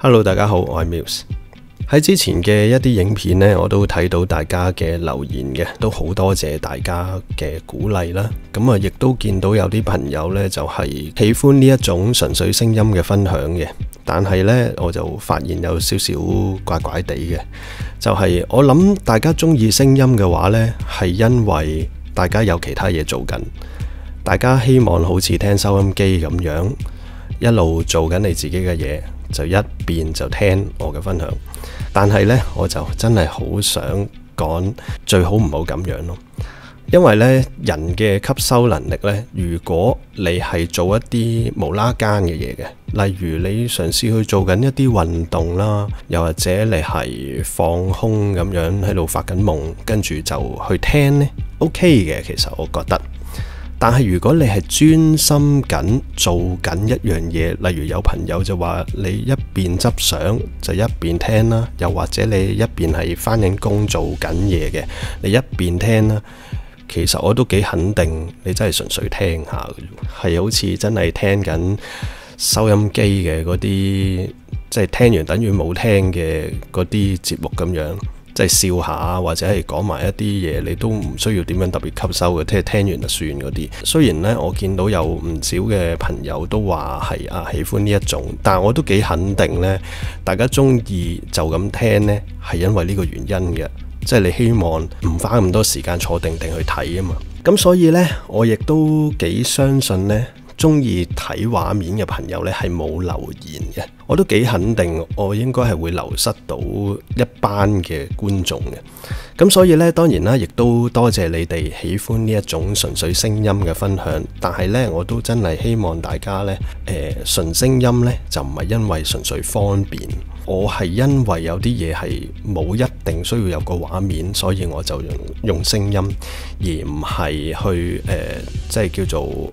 Hello，大家好，我係 Muse。喺之前嘅一啲影片呢，我都睇到大家嘅留言嘅，都好多謝大家嘅鼓勵啦。咁啊，亦都見到有啲朋友呢，就係喜歡呢一種純粹聲音嘅分享嘅。但係呢，我就發現有少少怪怪地嘅，就係我諗大家中意聲音嘅話呢，係因為大家有其他嘢做緊，大家希望好似聽收音機咁樣，一路做緊你自己嘅嘢，就一邊就聽我嘅分享。但係呢，我就真係好想講，最好唔好咁樣咯。因為呢，人嘅吸收能力呢，如果你係做一啲無啦更嘅嘢嘅，例如你嘗試去做緊一啲運動啦，又或者你係放空咁樣喺度發緊夢，跟住就去聽呢，OK 嘅。其實我覺得。但係如果你係專心緊做緊一樣嘢，例如有朋友就話你一邊執相就一邊聽啦，又或者你一邊係返緊工做緊嘢嘅，你一邊聽啦。其實我都幾肯定，你真係純粹聽下嘅，係好似真係聽緊收音機嘅嗰啲，即係聽完等於冇聽嘅嗰啲節目咁樣。即係笑下，或者係講埋一啲嘢，你都唔需要點樣特別吸收嘅，聽聽完就算嗰啲。雖然呢，我見到有唔少嘅朋友都話係啊喜歡呢一種，但係我都幾肯定呢，大家中意就咁聽呢，係因為呢個原因嘅，即係你希望唔花咁多時間坐定定去睇啊嘛。咁所以呢，我亦都幾相信呢。中意睇畫面嘅朋友呢，係冇留言嘅，我都幾肯定，我應該係會流失到一班嘅觀眾嘅。咁所以呢，當然啦，亦都多謝你哋喜歡呢一種純粹聲音嘅分享。但係呢，我都真係希望大家呢，誒、呃，純聲音呢，就唔係因為純粹方便，我係因為有啲嘢係冇一定需要有個畫面，所以我就用用聲音，而唔係去誒、即係叫做。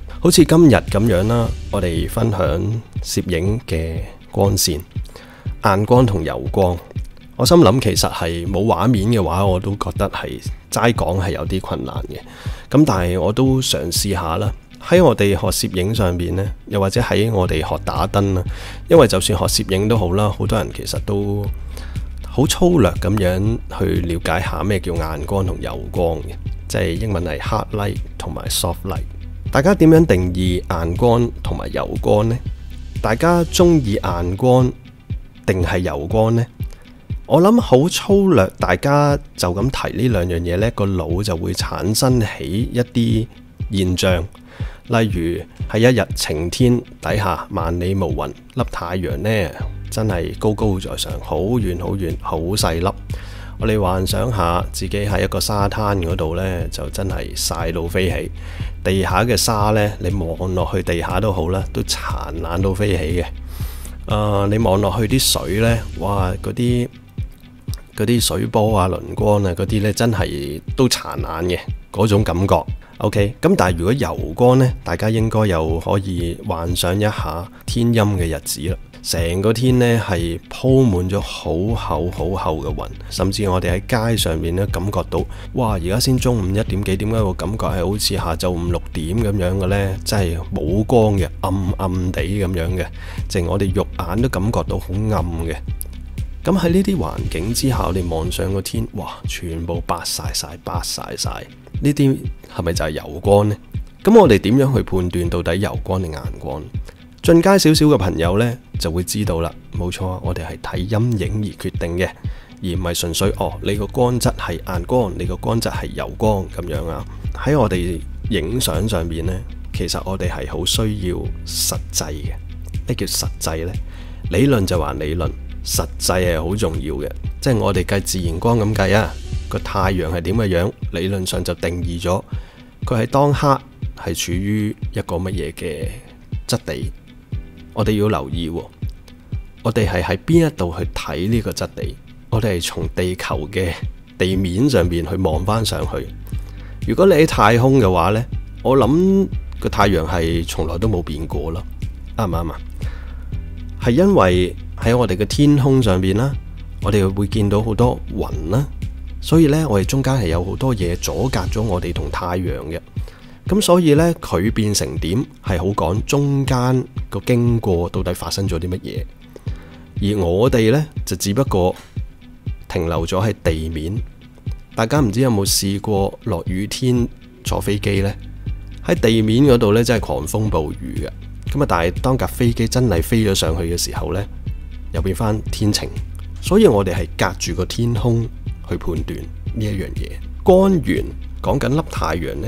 好似今日咁樣啦，我哋分享攝影嘅光線、硬光同柔光。我心諗其實係冇畫面嘅話，我都覺得係齋講係有啲困難嘅。咁但係我都嘗試下啦。喺我哋學攝影上邊呢，又或者喺我哋學打燈啦，因為就算學攝影都好啦，好多人其實都好粗略咁樣去了解下咩叫硬光同柔光嘅，即系英文係 hard light 同埋 soft light。大家點樣定義硬光同埋油光呢？大家中意硬光定係柔光呢？我諗好粗略，大家就咁提呢兩樣嘢，呢個腦就會產生起一啲現象，例如喺一日晴天底下，萬里無雲，粒太陽呢真係高高在上，好遠好遠，好細粒。我哋幻想下自己喺一個沙灘嗰度呢，就真係晒到飛起。地下嘅沙呢，你望落去地下都好啦，都殘冷到飛起嘅。啊、你望落去啲水呢，哇，嗰啲嗰啲水波啊、轮光啊嗰啲呢，真係都殘冷嘅嗰種感覺。OK，咁但係如果油光呢，大家應該又可以幻想一下天陰嘅日子啦。成個天呢係鋪滿咗好厚好厚嘅雲，甚至我哋喺街上面咧感覺到，哇！而家先中午一點幾，點解個感覺係好似下晝五六點咁樣嘅呢？真係冇光嘅，暗暗地咁樣嘅，淨我哋肉眼都感覺到好暗嘅。咁喺呢啲環境之下，你望上個天，哇！全部白晒晒，白晒晒，呢啲係咪就係油光呢？咁我哋點樣去判斷到底油光定硬光？進階少少嘅朋友呢，就會知道啦，冇錯，我哋係睇陰影而決定嘅，而唔係純粹哦，你個光質係硬光，你個光質係柔光咁樣啊。喺我哋影相上面呢，其實我哋係好需要實際嘅。咩叫實際呢？理論就話理論，實際係好重要嘅。即係我哋計自然光咁計啊，個太陽係點嘅樣，理論上就定義咗佢喺當刻係處於一個乜嘢嘅質地。我哋要留意，我哋係喺邊一度去睇呢個質地？我哋係從地球嘅地面上面去望翻上去。如果你喺太空嘅話呢，我諗個太陽係從來都冇變過啦，啱唔啱啊？係因為喺我哋嘅天空上边啦，我哋會見到好多雲啦，所以呢，我哋中間係有好多嘢阻隔咗我哋同太陽嘅。咁所以呢，佢變成點係好講中間個經過到底發生咗啲乜嘢，而我哋呢，就只不過停留咗喺地面。大家唔知有冇試過落雨天坐飛機呢？喺地面嗰度呢，真係狂風暴雨嘅。咁啊，但係當架飛機真係飛咗上去嘅時候呢，又變翻天晴。所以我哋係隔住個天空去判斷呢一樣嘢。光源講緊粒太陽呢，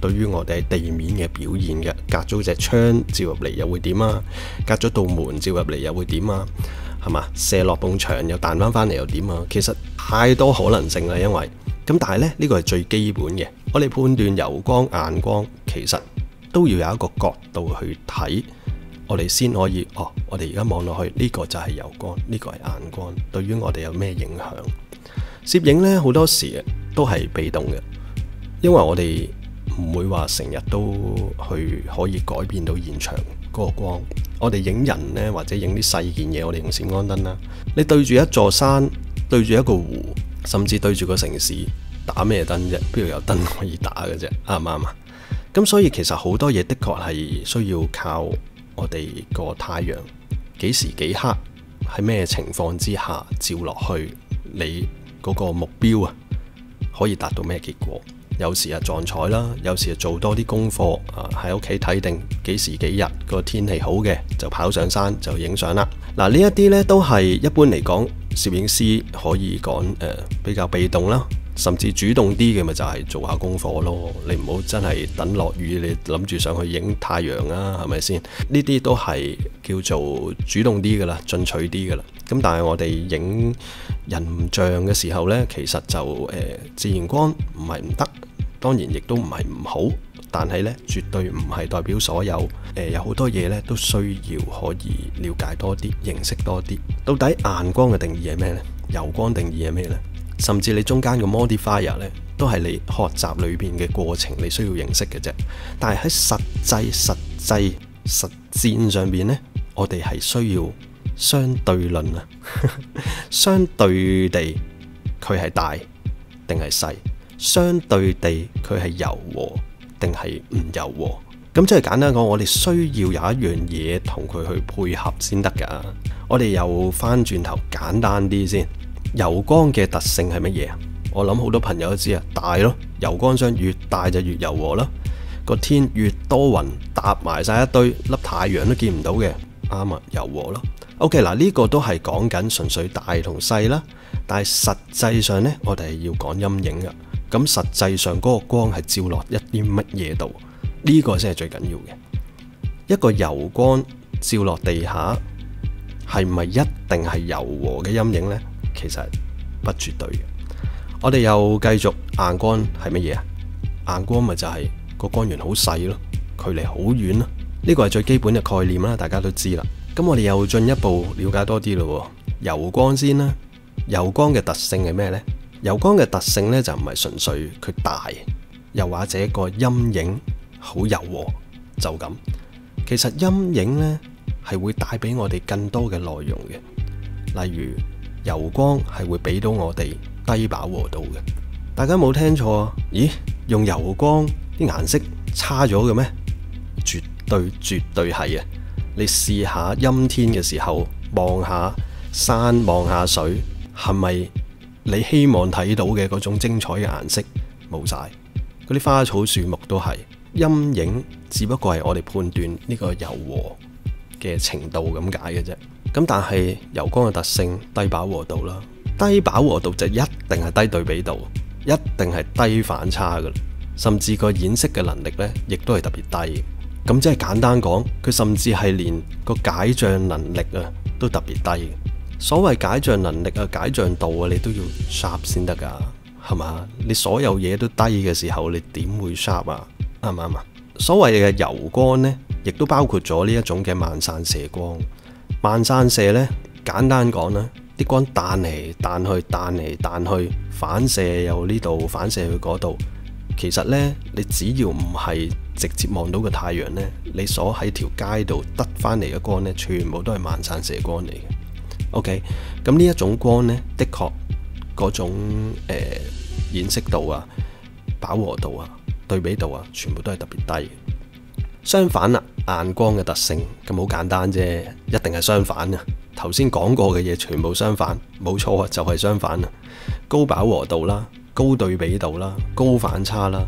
對於我哋地面嘅表現嘅，隔咗隻窗照入嚟又會點啊？隔咗道門照入嚟又會點啊？係嘛？射落埲牆又彈翻翻嚟又點啊？其實太多可能性啦，因為咁，但係咧呢個係最基本嘅。我哋判斷柔光、硬光，其實都要有一個角度去睇，我哋先可以哦。我哋而家望落去呢個就係柔光，呢個係硬光，對於我哋有咩影響？攝影呢，好多時都係被動嘅，因為我哋。唔會話成日都去可以改變到現場嗰個光。我哋影人呢，或者影啲細件嘢，我哋用閃光燈啦。你對住一座山，對住一個湖，甚至對住個城市，打咩燈啫？邊度有燈可以打嘅啫？啱唔啱啊？咁所以其實好多嘢的確係需要靠我哋個太陽幾時幾刻喺咩情況之下照落去，你嗰個目標啊可以達到咩結果？有時啊撞彩啦，有時啊做多啲功課啊，喺屋企睇定幾時幾日個天氣好嘅，就跑上山就影相啦。嗱，呢一啲呢都係一般嚟講，攝影師可以講誒、比較被動啦，甚至主動啲嘅咪就係做下功課咯。你唔好真係等落雨，你諗住上去影太陽啊，係咪先？呢啲都係叫做主動啲噶啦，進取啲噶啦。咁但係我哋影人像嘅時候呢，其實就誒、自然光唔係唔得。當然亦都唔係唔好，但係咧絕對唔係代表所有誒、有好多嘢咧都需要可以了解多啲、認識多啲。到底硬光嘅定義係咩呢？柔光定義係咩呢？甚至你中間嘅 modifier 咧，都係你學習裏邊嘅過程，你需要認識嘅啫。但係喺實際、實際、實戰上邊呢，我哋係需要相對論啊，相對地佢係大定係細？相對地，佢係柔和定係唔柔和？咁即係簡單講，我哋需要有一樣嘢同佢去配合先得噶。我哋又翻轉頭簡單啲先，柔光嘅特性係乜嘢啊？我諗好多朋友都知啊，大咯，柔光箱越大就越柔和咯。個天越多雲搭埋晒一堆，粒太陽都見唔到嘅，啱啊，柔和咯。OK，嗱呢個都係講緊純粹大同細啦，但係實際上呢，我哋係要講陰影噶。咁實際上嗰個光係照落一啲乜嘢度？呢個先係最緊要嘅。一個柔光照落地下，係唔係一定係柔和嘅陰影呢？其實不絕對嘅。我哋又繼續硬光係乜嘢啊？硬光咪就係個光源好細咯，距離好遠咯。呢個係最基本嘅概念啦，大家都知啦。咁我哋又進一步了解多啲咯。柔光先啦，柔光嘅特性係咩呢？油光嘅特性咧就唔係純粹佢大，又或者個陰影好柔和就咁。其實陰影咧係會帶俾我哋更多嘅內容嘅，例如油光係會俾到我哋低飽和度嘅。大家冇聽錯啊？咦，用油光啲顏色差咗嘅咩？絕對絕對係啊！你試下陰天嘅時候望下山望下水，係咪你希望睇到嘅嗰種精彩嘅顏色冇晒？嗰啲花草樹木都係陰影，只不過係我哋判斷呢個柔和嘅程度咁解嘅啫。咁但係柔光嘅特性低飽和度啦，低飽和度就一定係低對比度，一定係低反差噶，甚至個演色嘅能力呢，亦都係特別低。咁即係簡單講，佢甚至係連個解像能力啊都特別低。所謂解像能力啊、解像度啊，你都要 sharp 先得噶，係嘛？你所有嘢都低嘅時候，你點會 sharp 啊？啱唔啱啊？所謂嘅柔光呢，亦都包括咗呢一種嘅漫散射光。漫散射呢，簡單講啦，啲光彈嚟彈去，彈嚟彈去，反射由呢度反射去嗰度。其實呢，你只要唔係直接望到個太陽呢，你所喺條街度得返嚟嘅光呢，全部都係漫散射光嚟嘅。OK，咁呢一種光呢，的確嗰種誒顯色度啊、飽和度啊、對比度啊，全部都係特別低。相反啦，眼光嘅特性咁好簡單啫，一定係相反啊！頭先講過嘅嘢全部相反，冇錯啊，就係相反啊！高飽和度啦。高對比度啦，高反差啦，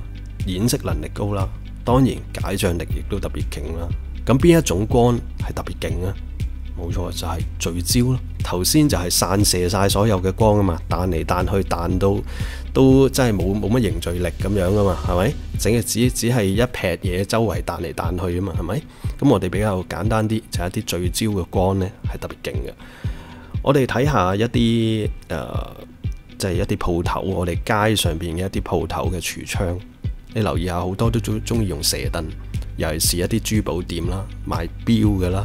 演色能力高啦，當然解像力亦都特別勁啦。咁邊一種光係特別勁啊？冇錯，就係聚焦咯。頭先就係散射晒所有嘅光啊嘛，彈嚟彈去，彈到都真係冇冇乜凝聚力咁樣啊嘛，係咪？整嘅只只係一撇嘢周圍彈嚟彈去啊嘛，係咪？咁我哋比較簡單啲，就係一啲聚焦嘅光呢，係特別勁嘅。我哋睇下一啲誒。呃即係一啲鋪頭，我哋街上边嘅一啲鋪頭嘅橱窗，你留意下，好多都中中意用射灯，尤其是一啲珠寶店啦、卖表嘅啦，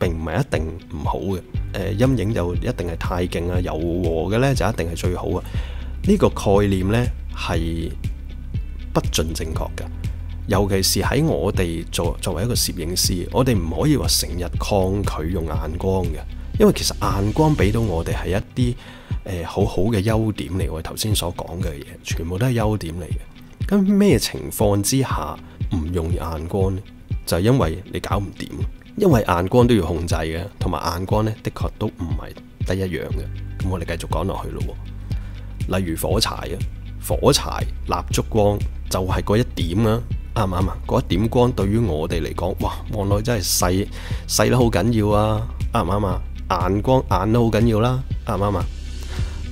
並唔係一定唔好嘅。誒、呃，陰影就一定係太勁啊，柔和嘅呢就一定係最好啊。呢、這個概念呢係不盡正確嘅，尤其是喺我哋作作為一個攝影師，我哋唔可以話成日抗拒用眼光嘅，因為其實眼光俾到我哋係一啲誒、好好嘅優點嚟。我哋頭先所講嘅嘢，全部都係優點嚟嘅。咁咩情況之下唔用眼光呢？就係因為你搞唔掂，因為眼光都要控制嘅，同埋眼光呢，的確都唔係得一樣嘅。咁我哋繼續講落去咯。例如火柴啊，火柴蠟燭光就係嗰一點啊，啱唔啱啊？嗰一點光對於我哋嚟講，哇，望落去真係細細得好緊要啊，啱唔啱啊？眼光眼都好緊要啦，啱唔啱啊？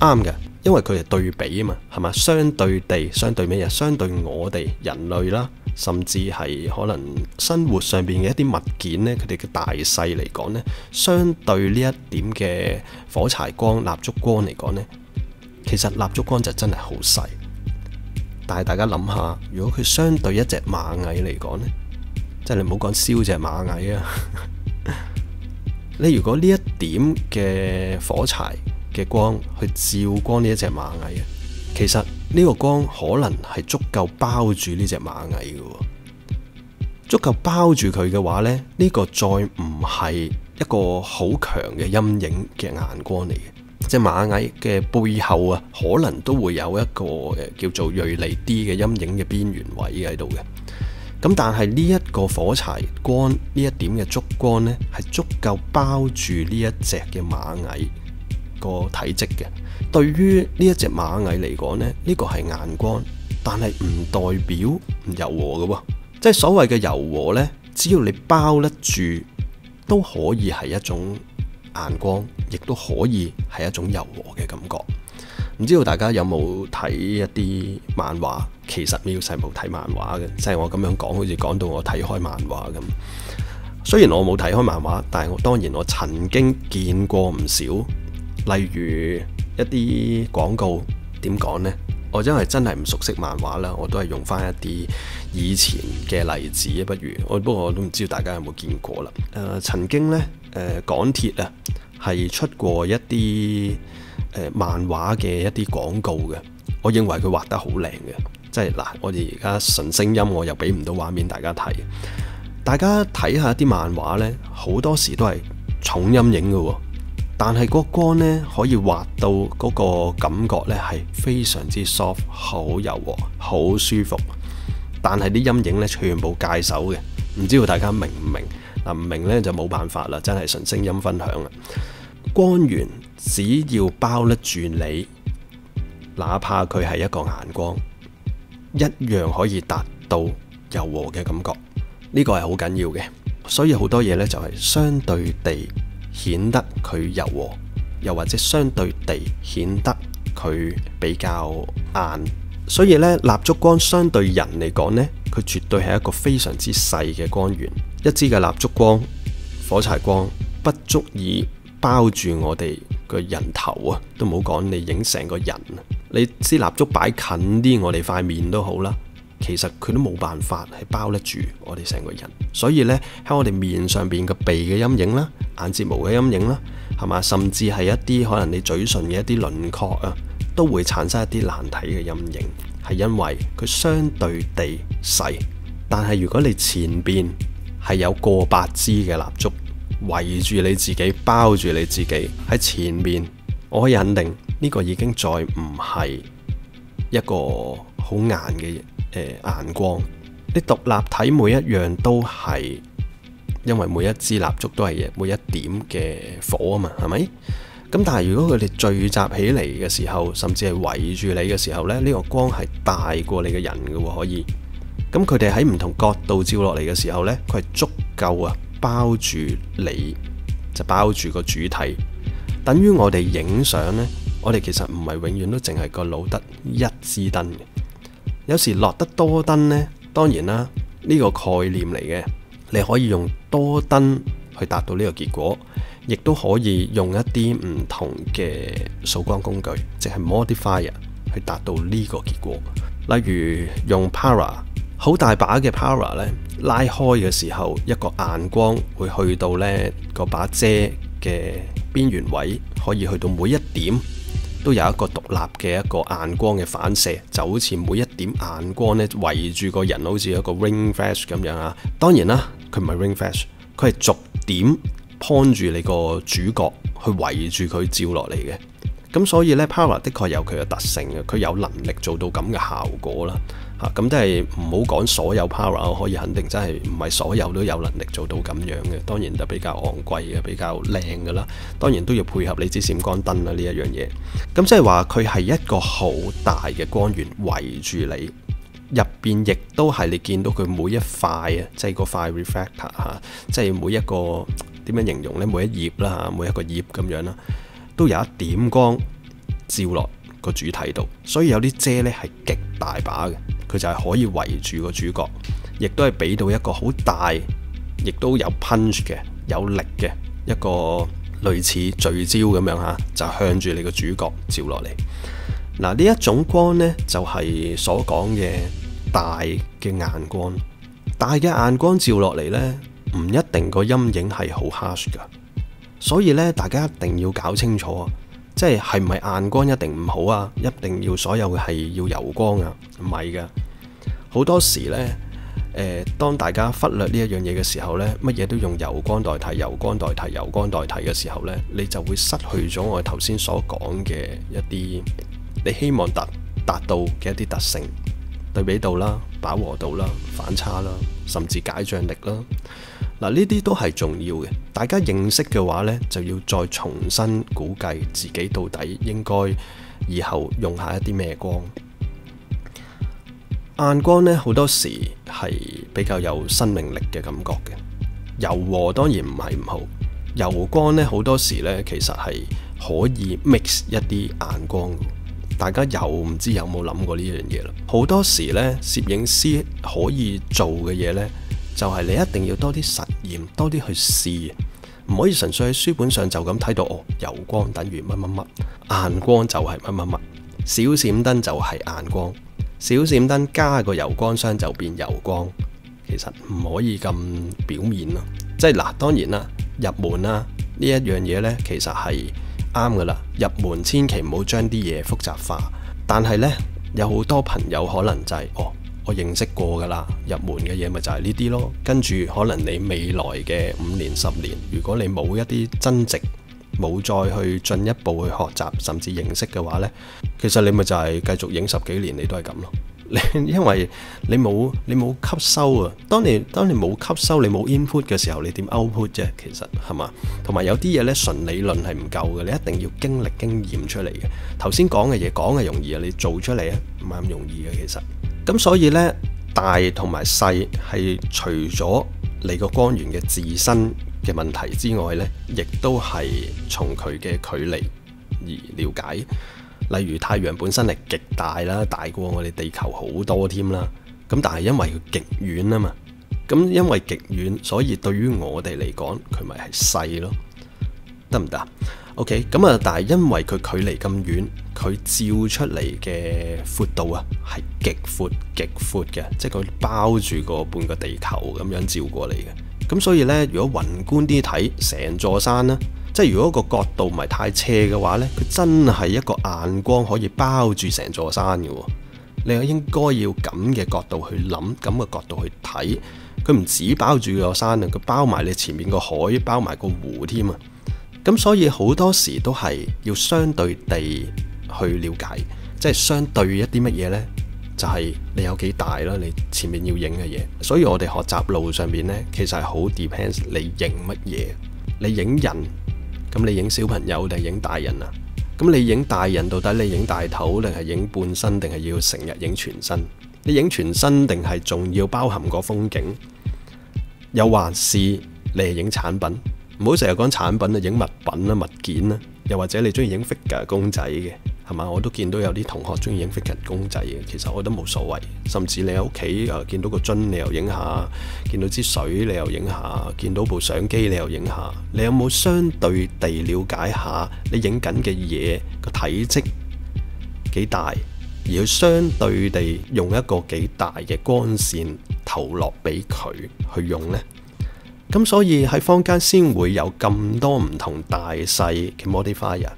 啱嘅。因為佢係對比啊嘛，係嘛？相對地，相對咩嘢？相對我哋人類啦，甚至係可能生活上邊嘅一啲物件呢，佢哋嘅大細嚟講呢，相對呢一點嘅火柴光、蠟燭光嚟講呢，其實蠟燭光就真係好細。但係大家諗下，如果佢相對一隻螞蟻嚟講呢，即係你唔好講燒隻螞蟻啊，你如果呢一點嘅火柴，嘅光去照光呢一隻螞蟻啊，其實呢個光可能係足夠包住呢隻螞蟻嘅，足夠包住佢嘅話咧，呢個再唔係一個好強嘅陰影嘅眼光嚟嘅，隻螞蟻嘅背後啊，可能都會有一個誒叫做锐利啲嘅陰影嘅邊緣位喺度嘅。咁但係呢一個火柴光呢一點嘅燭光呢，係足夠包住呢一隻嘅螞蟻。個體積嘅，對於呢一隻螞蟻嚟講呢，呢個係眼光，但係唔代表唔柔和嘅，即係所謂嘅柔和呢，只要你包得住，都可以係一種眼光，亦都可以係一種柔和嘅感覺。唔知道大家有冇睇一啲漫畫？其實呢個係冇睇漫畫嘅，即係我咁樣講，好似講到我睇開漫畫咁。雖然我冇睇開漫畫，但係我當然我曾經見過唔少。例如一啲廣告點講呢？我因為真係唔熟悉漫畫啦，我都係用翻一啲以前嘅例子，不如我不過我都唔知道大家有冇見過啦。誒、曾經呢，誒、港鐵啊係出過一啲誒、漫畫嘅一啲廣告嘅，我認為佢畫得好靚嘅，即係嗱，我哋而家純聲音，我又俾唔到畫面大家睇。大家睇下啲漫畫呢，好多時都係重陰影嘅喎。但係個光呢，可以畫到嗰個感覺呢，係非常之 soft，好柔和，好舒服。但係啲陰影呢，全部界手嘅，唔知道大家明唔明？嗱，唔明呢，就冇辦法啦，真係純聲音分享啦。光源只要包得住你，哪怕佢係一個眼光，一樣可以達到柔和嘅感覺。呢個係好緊要嘅，所以好多嘢呢，就係相對地。顯得佢柔和，又或者相對地顯得佢比較硬，所以呢，蠟燭光相對人嚟講呢，佢絕對係一個非常之細嘅光源。一支嘅蠟燭光、火柴光不足以包住我哋個人頭啊，都冇講你影成個人。你支蠟燭擺近啲，我哋塊面都好啦。其實佢都冇辦法係包得住我哋成個人，所以呢，喺我哋面上邊個鼻嘅陰影啦、眼睫毛嘅陰影啦，係嘛，甚至係一啲可能你嘴唇嘅一啲輪廓啊，都會產生一啲難睇嘅陰影，係因為佢相對地細。但係如果你前邊係有過百支嘅蠟燭圍住你自己，包住你自己喺前面，我可以肯定呢個已經再唔係一個好硬嘅。誒，顏光，啲獨立體每一樣都係，因為每一支蠟燭都係每一點嘅火啊嘛，係咪？咁但係如果佢哋聚集起嚟嘅時候，甚至係圍住你嘅時候咧，呢個光係大過你嘅人嘅，可以。咁佢哋喺唔同角度照落嚟嘅時候呢，佢係足夠啊包住你，就包住個主体。等於我哋影相呢，我哋其實唔係永遠都淨係個腦得一支燈嘅。有時落得多燈呢，當然啦，呢個概念嚟嘅，你可以用多燈去達到呢個結果，亦都可以用一啲唔同嘅掃光工具，即係 modifier 去達到呢個結果。例如用 para 好大把嘅 para 呢，拉開嘅時候，一個硬光會去到呢個把遮嘅邊緣位，可以去到每一點。都有一個獨立嘅一個硬光嘅反射，就好似每一點眼光咧圍住個人，好似一個 ring flash 咁樣啊。當然啦，佢唔係 ring flash，佢係逐點 point 住你個主角去圍住佢照落嚟嘅。咁所以咧，Power 的確有佢嘅特性嘅，佢有能力做到咁嘅效果啦。嚇，咁即係唔好講所有 Para，我可以肯定真係唔係所有都有能力做到咁樣嘅。當然就比較昂貴嘅，比較靚嘅啦。當然都要配合你支閃光燈啦呢一樣嘢。咁即係話佢係一個好大嘅光源圍住你，入邊亦都係你見到佢每一塊啊，即係個塊 reflector 嚇，即係每一個點樣形容呢？每一頁啦，每一個頁咁樣啦。都有一點光照落個主體度，所以有啲遮呢係極大把嘅，佢就係可以圍住個主角，亦都係俾到一個好大，亦都有 punch 嘅、有力嘅一個類似聚焦咁樣吓，就向住你個主角照落嚟。嗱，呢一種光呢，就係所講嘅大嘅眼光，大嘅眼光照落嚟呢，唔一定個陰影係好 harsh 噶。所以咧，大家一定要搞清楚啊！即係係唔係硬光一定唔好啊？一定要所有嘅係要油光啊？唔係噶，好多時呢，誒、呃，當大家忽略呢一樣嘢嘅時候呢，乜嘢都用油光代替油光代替油光代替嘅時候呢，你就會失去咗我頭先所講嘅一啲你希望達達到嘅一啲特性，對比度啦、飽和度啦、反差啦，甚至解像力啦。嗱，呢啲都係重要嘅。大家認識嘅話呢，就要再重新估計自己到底應該以後用下一啲咩光。硬光呢，好多時係比較有生命力嘅感覺嘅。柔和當然唔係唔好，柔光呢，好多時呢，其實係可以 mix 一啲硬光。大家又唔知有冇諗過呢樣嘢啦？好多時呢，攝影師可以做嘅嘢呢。就係你一定要多啲實驗，多啲去試，唔可以純粹喺書本上就咁睇到哦。油光等於乜乜乜，硬光就係乜乜乜。小閃燈就係硬光，小閃燈加個油光箱就變油光。其實唔可以咁表面咯，即係嗱，當然啦，入門啦呢一樣嘢呢，其實係啱噶啦。入門千祈唔好將啲嘢複雜化，但係呢，有好多朋友可能就係、哦，我認識過噶啦，入門嘅嘢咪就係呢啲咯。跟住可能你未來嘅五年十年，如果你冇一啲增值，冇再去進一步去學習甚至認識嘅話呢，其實你咪就係繼續影十幾年，你都係咁咯。你 因為你冇你冇吸收啊，當你當你冇吸收，你冇 input 嘅時候，你點 output 啫？其實係嘛，同埋有啲嘢呢，純理論係唔夠嘅，你一定要經歷經驗出嚟嘅。頭先講嘅嘢講係容易啊，你做出嚟啊唔係咁容易嘅。其實咁所以呢，大同埋細係除咗你個光源嘅自身嘅問題之外呢，亦都係從佢嘅距離而了解。例如太陽本身係極大啦，大過我哋地球好多添啦。咁但係因為佢極遠啊嘛，咁因為極遠，所以對於我哋嚟講，佢咪係細咯，得唔得？OK，咁啊，但係因為佢距離咁遠，佢照出嚟嘅闊度啊，係極闊極闊嘅，即係佢包住個半個地球咁樣照過嚟嘅。咁所以呢，如果宏觀啲睇，成座山呢。即係如果個角度唔係太斜嘅話呢，佢真係一個硬光可以包住成座山嘅。你又應該要咁嘅角度去諗，咁嘅角度去睇，佢唔止包住個山啊，佢包埋你前面個海，包埋個湖添啊。咁所以好多時都係要相對地去了解，即係相對一啲乜嘢呢？就係你有幾大啦，你前面要影嘅嘢。所以我哋學習路上邊呢，其實係好 depends 你影乜嘢，你影人。咁你影小朋友定影大人啊？咁你影大人到底你影大頭定係影半身定係要成日影全身？你影全身定係仲要包含個風景？又還是你係影產品？唔好成日講產品啊，影物品啊、物件啊，又或者你中意影 figure 公仔嘅？係嘛？我都見到有啲同學中意影 figure 公仔嘅，其實我都冇所謂。甚至你喺屋企誒見到個樽，你又影下；見到支水，你又影下；見到部相機，你又影下。你有冇相對地了解下你影緊嘅嘢個體積幾大，而去相對地用一個幾大嘅光線投落俾佢去用呢？咁所以喺坊間先會有咁多唔同大細嘅 modifier。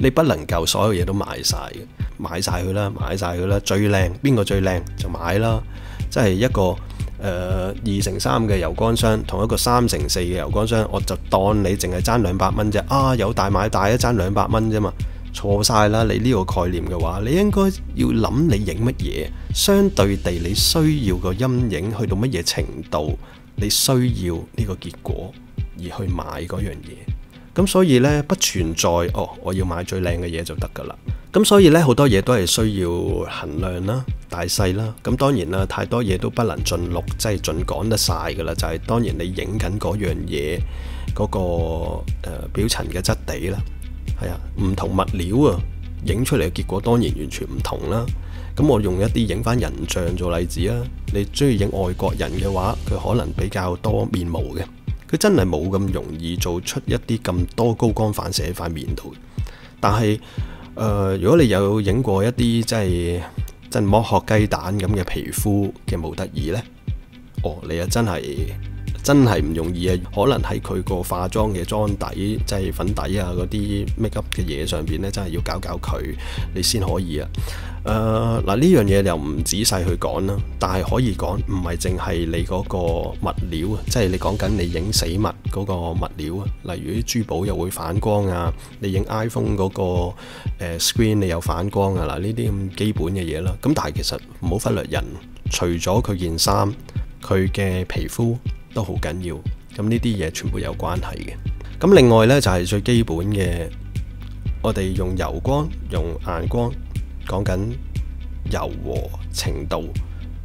你不能夠所有嘢都買晒嘅，買晒佢啦，買晒佢啦，最靚邊個最靚就買啦。即係一個誒二乘三嘅油光箱，同一個三乘四嘅油光箱，我就當你淨係爭兩百蚊啫。啊，有大買大，一爭兩百蚊啫嘛，錯晒啦！你呢個概念嘅話，你應該要諗你影乜嘢，相對地你需要個陰影去到乜嘢程度，你需要呢個結果而去買嗰樣嘢。咁所以呢，不存在哦，我要買最靚嘅嘢就得噶啦。咁所以呢，好多嘢都係需要衡量啦、大細啦。咁當然啦，太多嘢都不能盡錄，即係盡講得晒噶啦。就係、是、當然你影緊嗰樣嘢嗰、個、呃、表層嘅質地啦，係啊，唔同物料啊，影出嚟嘅結果當然完全唔同啦。咁我用一啲影翻人像做例子啊，你中意影外國人嘅話，佢可能比較多面毛嘅。佢真係冇咁容易做出一啲咁多高光反射喺塊面度，但係誒、如果你有影過一啲即係即係剝殼雞蛋咁嘅皮膚嘅模特兒呢，哦，你又真係真係唔容易啊！可能喺佢個化妝嘅妝底，即係粉底啊嗰啲 make up 嘅嘢上邊呢，真係要搞搞佢，你先可以啊！誒，嗱呢樣嘢又唔仔細去講啦，但係可以講，唔係淨係你嗰個物料啊，即係你講緊你影死物嗰個物料啊，例如啲珠寶又會反光啊，你影 iPhone 嗰個誒 screen 你有反光啊，嗱呢啲咁基本嘅嘢啦。咁但係其實唔好忽略人，除咗佢件衫，佢嘅皮膚都好緊要。咁呢啲嘢全部有關係嘅。咁另外呢，就係最基本嘅，我哋用柔光，用硬光。講緊柔和程度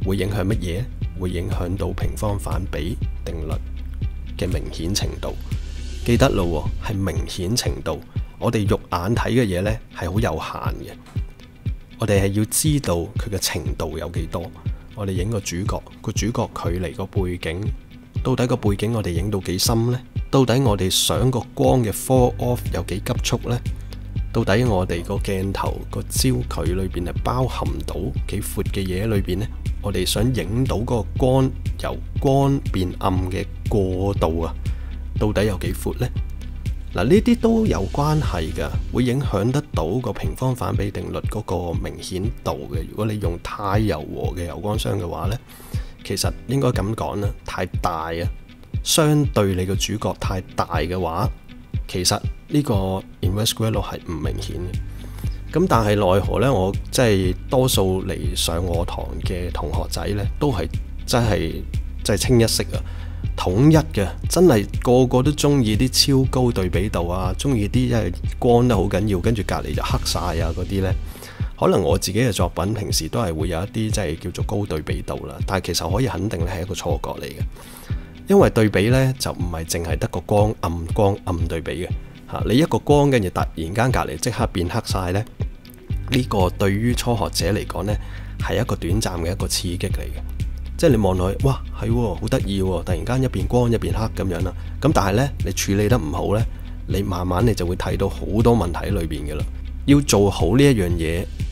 會影響乜嘢？會影響到平方反比定律嘅明顯程度。記得咯，係明顯程度。我哋肉眼睇嘅嘢呢係好有限嘅。我哋係要知道佢嘅程度有幾多。我哋影個主角，個主角距離個背景，到底個背景我哋影到幾深呢？到底我哋想個光嘅 fall off 有幾急速呢？到底我哋個鏡頭個焦距裏邊係包含到幾闊嘅嘢裏邊呢？我哋想影到个光由光變暗嘅過渡啊，到底有幾闊呢？嗱，呢啲都有關係㗎，會影響得到個平方反比定律嗰個明顯度嘅。如果你用太柔和嘅柔光箱嘅話呢，其實應該咁講啦，太大啊，相對你個主角太大嘅話，其實呢個 inverse square law 係唔明顯嘅。咁但係奈何呢？我即係多數嚟上我堂嘅同學仔呢，都係真係真係清一色啊，統一嘅，真係個個都中意啲超高對比度啊，中意啲因為光得好緊要，跟住隔離就黑晒啊嗰啲呢。可能我自己嘅作品平時都係會有一啲即係叫做高對比度啦，但係其實可以肯定咧係一個錯覺嚟嘅，因為對比呢，就唔係淨係得個光暗光暗對比嘅。你一個光跟住突然間隔離即刻變黑晒呢，呢個對於初學者嚟講呢，係一個短暫嘅一個刺激嚟嘅。即係你望落去，哇，係好得意喎！突然間一邊光一邊黑咁樣啦。咁但係呢，你處理得唔好呢，你慢慢你就會睇到好多問題喺裏邊嘅啦。要做好呢一樣嘢，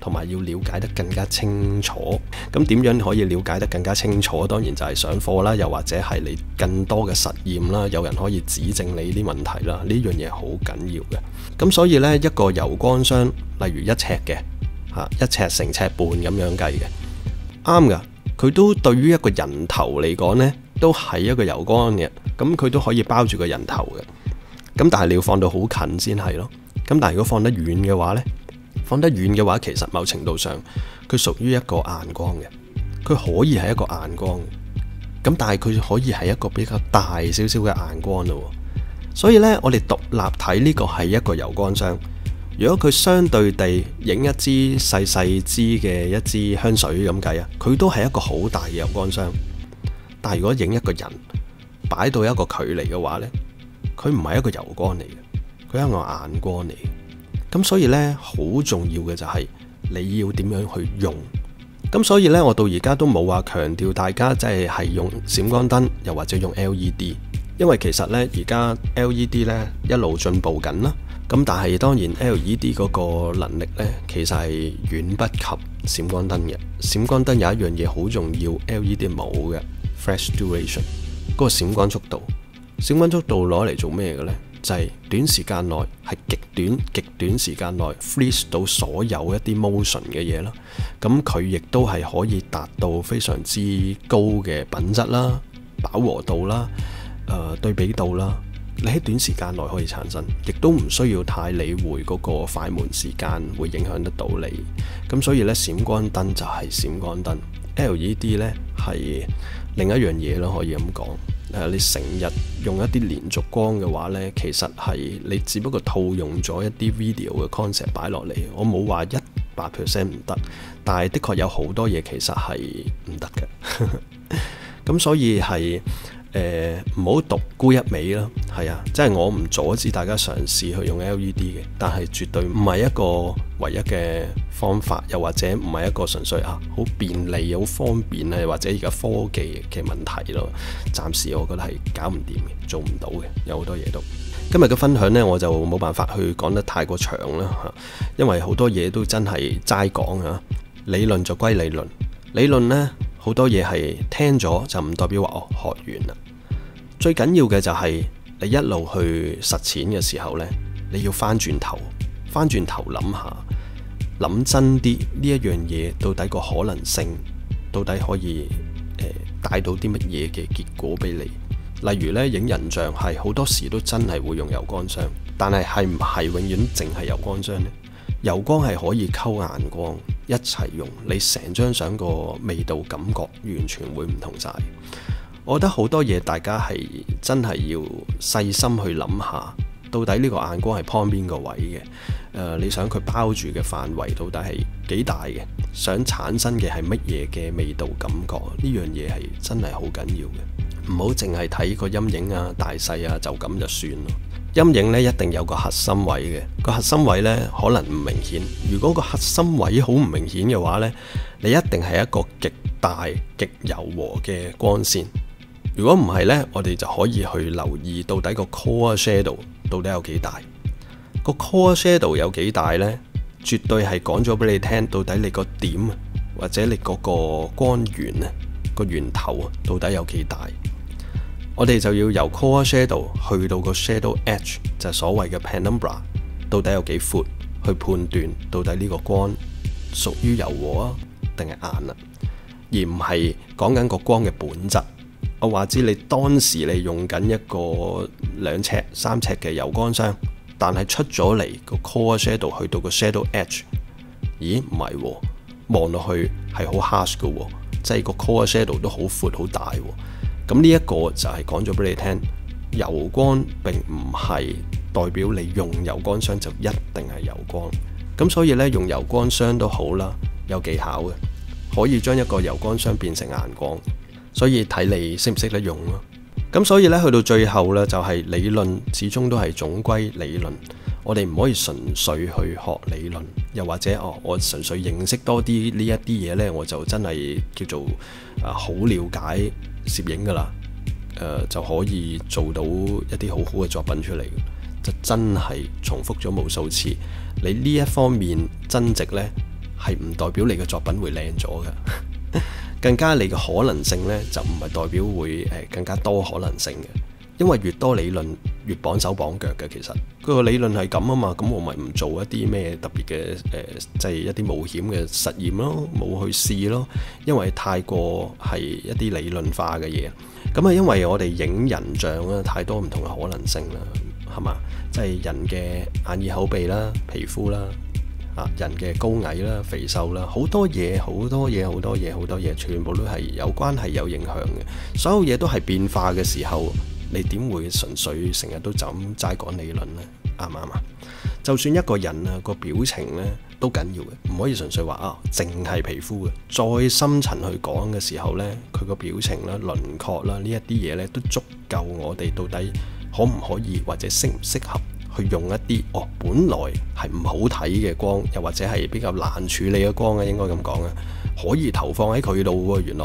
同埋要了解得更加清楚。咁點樣可以了解得更加清楚？當然就係上課啦，又或者係你更多嘅實驗啦，有人可以指正你啲問題啦。呢樣嘢好緊要嘅。咁所以呢，一個油光箱，例如一尺嘅嚇，一尺乘尺半咁樣計嘅，啱噶。佢都對於一個人頭嚟講呢，都係一個油光嘅。咁佢都可以包住個人頭嘅。咁但係你要放到好近先係咯，咁但係如果放得遠嘅話呢，放得遠嘅話，其實某程度上佢屬於一個眼光嘅，佢可以係一個眼光，咁但係佢可以係一個比較大少少嘅眼光咯。所以呢，我哋獨立睇呢個係一個柔光箱。如果佢相對地影一支細細支嘅一支香水咁計啊，佢都係一個好大嘅油光箱。但系如果影一個人擺到一個距離嘅話呢。佢唔係一個柔光嚟嘅，佢係一個眼光嚟。咁所以呢，好重要嘅就係你要點樣去用。咁所以呢，我到而家都冇話強調大家即係係用閃光燈，又或者用 LED。因為其實呢，而家 LED 呢一路進步緊啦。咁但係當然 LED 嗰個能力呢，其實係遠不及閃光燈嘅。閃光燈有一樣嘢好重要，LED 冇嘅 flash duration，嗰個閃光速度。閃光速度攞嚟做咩嘅呢？就係短時間內係極短、極短時間內 freeze 到所有一啲 motion 嘅嘢啦。咁佢亦都係可以達到非常之高嘅品質啦、飽和度啦、誒對比度啦。你喺短時間內可以產生，亦都唔需要太理會嗰個快門時間會影響得到你。咁所以呢，閃光燈就係閃光燈，LED 呢係另一樣嘢咯，可以咁講。誒，你成日用一啲連續光嘅話呢，其實係你只不過套用咗一啲 video 嘅 concept 擺落嚟。我冇話一百 percent 唔得，但係的確有好多嘢其實係唔得嘅。咁所以係。誒唔好獨沽一味啦，係啊，即係我唔阻止大家嘗試去用 LED 嘅，但係絕對唔係一個唯一嘅方法，又或者唔係一個純粹啊好便利、好方便啊，或者而家科技嘅問題咯。暫時我覺得係搞唔掂嘅，做唔到嘅，有好多嘢都。今日嘅分享呢，我就冇辦法去講得太過長啦嚇，因為好多嘢都真係齋講啊。理論就歸理論，理論呢。好多嘢係聽咗就唔代表話哦學完啦。最緊要嘅就係你一路去實踐嘅時候呢，你要翻轉頭，翻轉頭諗下，諗真啲呢一樣嘢到底個可能性，到底可以誒帶到啲乜嘢嘅結果俾你。例如呢，影人像係好多時都真係會用油光箱，但係係唔係永遠淨係油光箱呢？柔光係可以溝眼光一齊用，你成張相個味道感覺完全會唔同晒。我覺得好多嘢大家係真係要細心去諗下，到底呢個眼光係 p 邊個位嘅？誒、你想佢包住嘅範圍到底係幾大嘅？想產生嘅係乜嘢嘅味道感覺？呢樣嘢係真係好緊要嘅。唔好淨係睇個陰影啊、大細啊，就咁就算咯。陰影呢，一定有個核心位嘅，個核心位呢，可能唔明顯。如果個核心位好唔明顯嘅話呢，你一定係一個極大極柔和嘅光線。如果唔係呢，我哋就可以去留意到底個 core shadow 到底有幾大。個 core shadow 有幾大呢？絕對係講咗俾你聽，到底你個點或者你嗰個光源啊，個源頭啊，到底有幾大？我哋就要由 core shadow 去到個 shadow edge，就係所謂嘅 penumbra，到底有幾闊，去判斷到底呢個光屬於柔和啊，定係硬啊，而唔係講緊個光嘅本質。我話知你當時你用緊一個兩尺、三尺嘅柔光箱，但係出咗嚟個 core shadow 去到個 shadow edge，咦唔係喎，望落去係好 harsh 嘅喎，即係個 core shadow 都好闊好大喎。咁呢一個就係講咗俾你聽，油光並唔係代表你用油光箱就一定係油光。咁所以呢，用油光箱都好啦，有技巧嘅，可以將一個油光箱變成硬光。所以睇你識唔識得用咯。咁所以咧，去到最後咧，就係理論始終都係總歸理論。我哋唔可以純粹去學理論，又或者哦，我純粹認識多啲呢一啲嘢呢，我就真係叫做啊好了解攝影噶啦。誒就可以做到一啲好好嘅作品出嚟，就真係重複咗無數次。你呢一方面增值呢，係唔代表你嘅作品會靚咗嘅。更加你嘅可能性呢，就唔係代表會誒更加多可能性嘅，因為越多理論越綁手綁腳嘅。其實佢個理論係咁啊嘛，咁我咪唔做一啲咩特別嘅誒，即係一啲冒險嘅實驗咯，冇去試咯，因為太過係一啲理論化嘅嘢。咁啊，因為我哋影人像啊，太多唔同嘅可能性啦，係嘛？即係人嘅眼耳口鼻啦、皮膚啦。人嘅高矮啦、肥瘦啦，好多嘢，好多嘢，好多嘢，好多嘢，全部都係有關係、有影響嘅。所有嘢都係變化嘅時候，你點會純粹成日都就咁齋講理論呢？啱唔啱啊？就算一個人啊個表情呢都緊要嘅，唔可以純粹話啊，淨係皮膚嘅。再深層去講嘅時候呢，佢個表情啦、輪廓啦呢一啲嘢呢，都足夠我哋到底可唔可以或者適唔適合。去用一啲哦，本來係唔好睇嘅光，又或者係比較難處理嘅光啊，應該咁講啊，可以投放喺佢度喎。原來